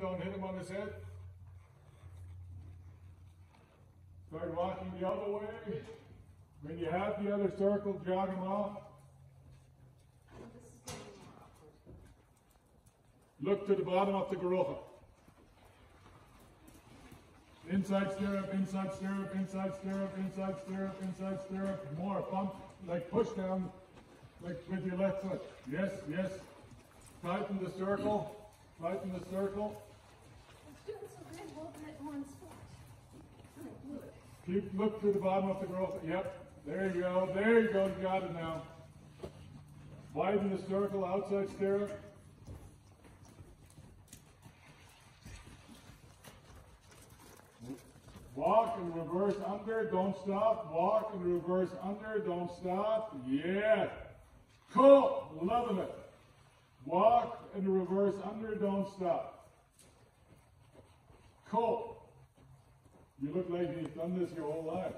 don't hit him on his head. Start walking the other way. When you have the other circle, jog him off. Look to the bottom of the garrocha. Inside stirrup, inside stirrup, inside stirrup, inside stirrup, inside stirrup. More pump, like push down, like with your left foot. Yes, yes. Tighten the circle. Tighten the circle. Keep look to the bottom of the girl. Yep. There you go. There you go. You got it now. Widen the circle, outside stirrup. Walk and reverse under, don't stop. Walk and reverse under, don't stop. Yeah. Cool. Loving it. Walk and reverse under, don't stop. Cool. You look like you've done this your whole life.